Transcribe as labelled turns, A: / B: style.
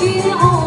A: Khi